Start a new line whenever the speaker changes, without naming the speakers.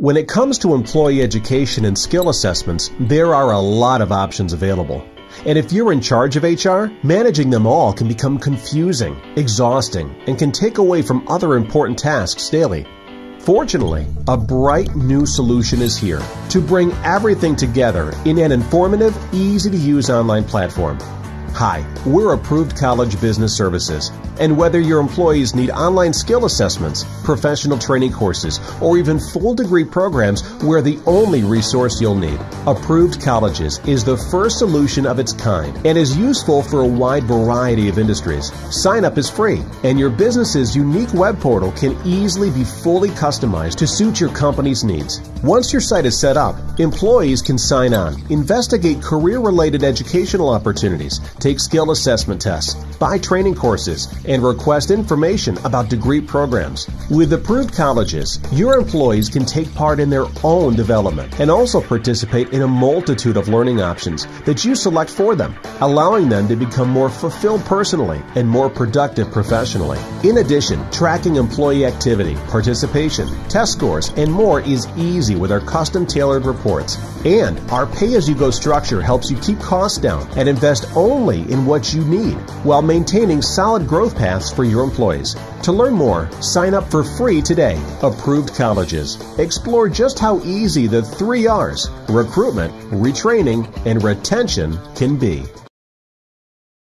When it comes to employee education and skill assessments, there are a lot of options available. And if you're in charge of HR, managing them all can become confusing, exhausting, and can take away from other important tasks daily. Fortunately, a bright new solution is here to bring everything together in an informative, easy to use online platform. Hi, we're Approved Colleges Business Services, and whether your employees need online skill assessments, professional training courses, or even full degree programs, we're the only resource you'll need. Approved Colleges is the first solution of its kind and is useful for a wide variety of industries. Sign up is free, and your business's unique web portal can easily be fully customized to suit your company's needs. Once your site is set up, employees can sign on, investigate career related educational opportunities, take skill assessment tests, buy training courses, and request information about degree programs. With approved colleges, your employees can take part in their own development and also participate in a multitude of learning options that you select for them, allowing them to become more fulfilled personally and more productive professionally. In addition, tracking employee activity, participation, test scores, and more is easy with our custom tailored reports. And our pay as you go structure helps you keep costs down and invest only in what you need while maintaining solid growth paths for your employees. To learn more, sign up for free today. Approved Colleges. Explore just how easy the three R's recruitment, retraining, and retention can be.